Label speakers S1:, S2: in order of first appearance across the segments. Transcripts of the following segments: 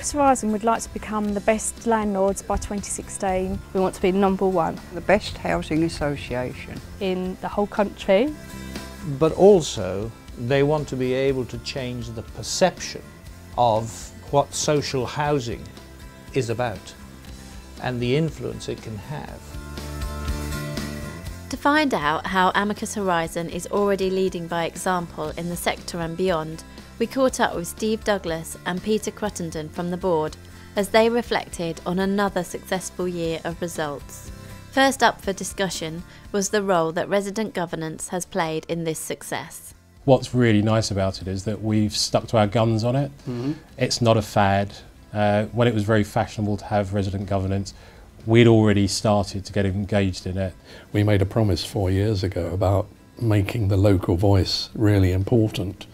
S1: Amicus Horizon would like to become the best landlords by 2016.
S2: We want to be number one
S3: The best housing association.
S2: in the whole country.
S4: but also they want to be able to change the perception of what social housing is about and the influence it can have.
S5: To find out how Amicus Horizon is already leading by example in the sector and beyond, we caught up with Steve Douglas and Peter Cruttenden from the board as they reflected on another successful year of results. First up for discussion was the role that resident governance has played in this success.
S6: What's really nice about it is that we've stuck to our guns on it. It's not a fad. Uh, when it was very fashionable to have resident governance, we'd already started to get engaged in it.
S7: We made a promise four years ago about making the local voice really important,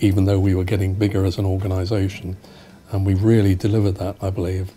S7: even though we were getting bigger as an organisation. And we really delivered that, I believe,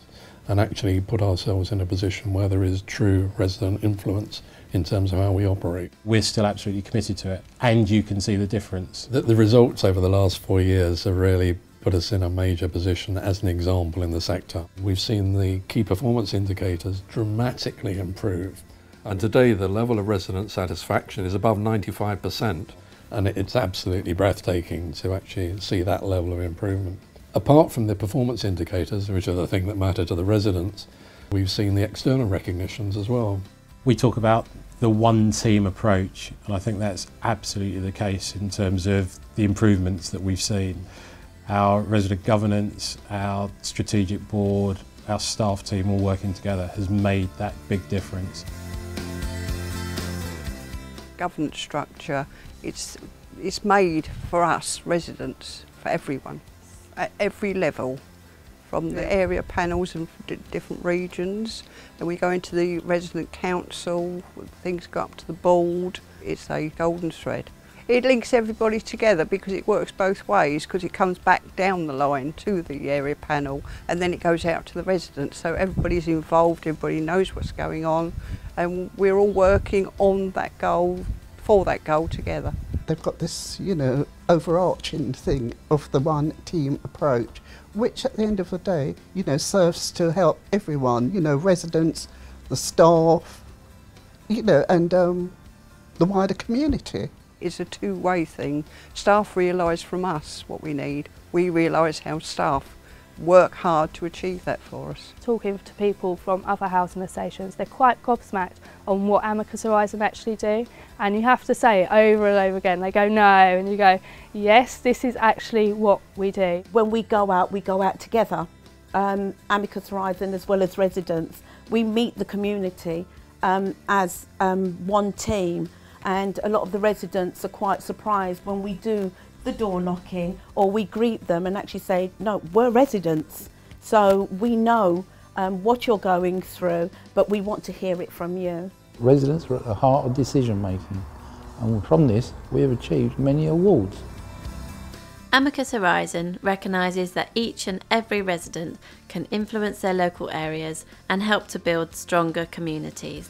S7: and actually put ourselves in a position where there is true resident influence in terms of how we operate.
S6: We're still absolutely committed to it, and you can see the difference.
S7: The, the results over the last four years have really put us in a major position as an example in the sector. We've seen the key performance indicators dramatically improve. And today, the level of resident satisfaction is above 95%, and it's absolutely breathtaking to actually see that level of improvement. Apart from the performance indicators, which are the thing that matter to the residents, we've seen the external recognitions as well.
S6: We talk about the one team approach, and I think that's absolutely the case in terms of the improvements that we've seen. Our resident governance, our strategic board, our staff team all working together has made that big difference.
S3: Governance structure, it's, it's made for us residents, for everyone, at every level. From the area panels and different regions, then we go into the resident council, things go up to the board. It's a golden thread. It links everybody together because it works both ways because it comes back down the line to the area panel and then it goes out to the residents. So everybody's involved, everybody knows what's going on and we're all working on that goal, for that goal together.
S8: they've got this, you know, overarching thing of the one team approach, which at the end of the day, you know, serves to help everyone, you know, residents, the staff, you know, and um, the wider community.
S3: It's a two-way thing. Staff realise from us what we need. We realise how staff work hard to achieve that for us.
S2: Talking to people from other housing associations, they're quite gobsmacked on what Amicus Horizon actually do. And you have to say it over and over again. They go, no, and you go, yes, this is actually what we do.
S9: when we go out, we go out together. Um, Amicus Horizon, as well as residents, we meet the community um, as um, one team, and a lot of the residents are quite surprised when we do the door knocking or we greet them and actually say, "No, we're residents, so we know um, what you're going through, but we want to hear it from you."
S10: Residents are at the heart of decision making, and from this, we have achieved many awards.
S5: Amicus Horizon recognises that each and every resident can influence their local areas and help to build stronger communities.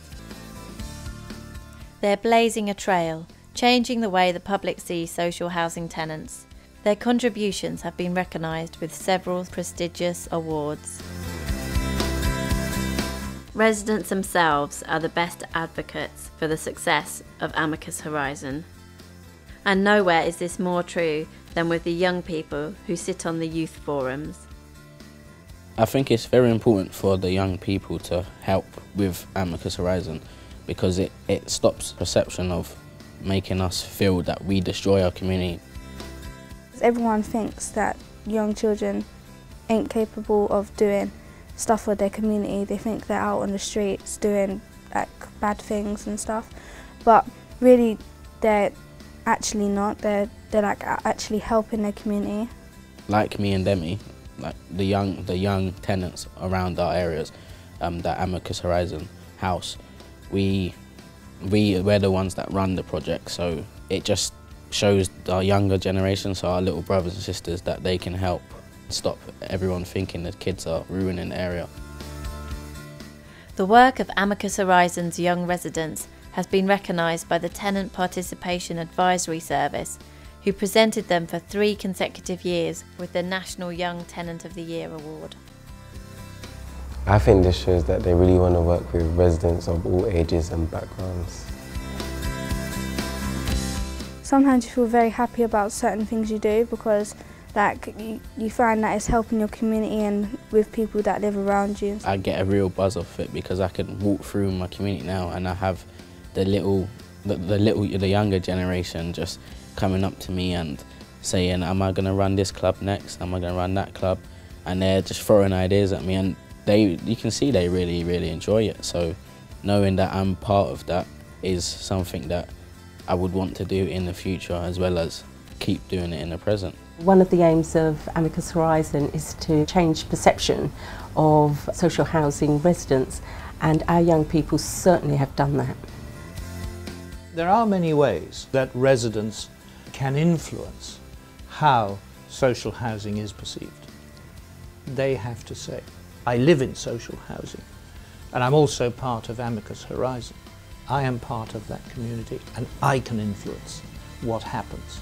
S5: They're blazing a trail, changing the way the public sees social housing tenants. Their contributions have been recognised with several prestigious awards. Residents themselves are the best advocates for the success of Amicus Horizon. And nowhere is this more true than with the young people who sit on the youth forums.
S11: I think it's very important for the young people to help with Amicus Horizon because it, it stops perception of making us feel that we destroy our community.
S1: Everyone thinks that young children ain't capable of doing stuff for their community. They think they're out on the streets doing like bad things and stuff, but really they're actually not. They're they're like actually helping their community.
S11: Like me and Demi, like the young the young tenants around our areas, um, the Amicus Horizon house, we we we're the ones that run the project, so it just shows our younger generation, so our little brothers and sisters, that they can help stop everyone thinking that kids are ruining the area.
S5: The work of Amicus Horizon's young residents has been recognised by the Tenant Participation Advisory Service, who presented them for three consecutive years with the National Young Tenant of the Year award.
S12: I think this shows that they really want to work with residents of all ages and backgrounds.
S1: Sometimes you feel very happy about certain things you do because like you, you find that it's helping your community and with people that live around you.
S11: I get a real buzz off it because I can walk through my community now and I have the little, the, the little, the younger generation just coming up to me and saying, am I going to run this club next? Am I going to run that club? And they're just throwing ideas at me and they, you can see they really, really enjoy it. So knowing that I'm part of that is something that I would want to do in the future as well as keep doing it in the present.
S13: One of the aims of Amicus Horizon is to change perception of social housing residents and our young people certainly have done that.
S4: There are many ways that residents can influence how social housing is perceived. They have to say. I live in social housing and I'm also part of Amicus Horizon. I am part of that community and I can influence what happens.